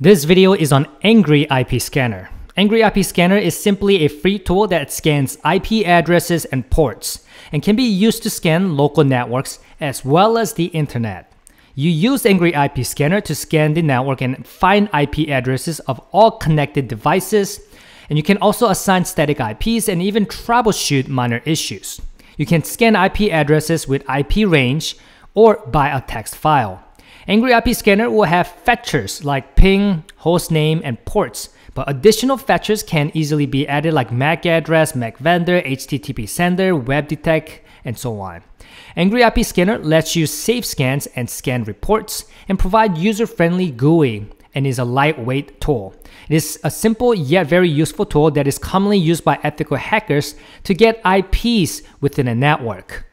This video is on Angry IP Scanner. Angry IP Scanner is simply a free tool that scans IP addresses and ports and can be used to scan local networks as well as the internet. You use Angry IP Scanner to scan the network and find IP addresses of all connected devices, and you can also assign static IPs and even troubleshoot minor issues. You can scan IP addresses with IP range or by a text file. Angry IP Scanner will have fetchers like ping, hostname, and ports but additional fetchers can easily be added like MAC address, MAC vendor, HTTP sender, web detect, and so on. Angry IP Scanner lets you save scans and scan reports and provide user-friendly GUI and is a lightweight tool. It is a simple yet very useful tool that is commonly used by ethical hackers to get IPs within a network.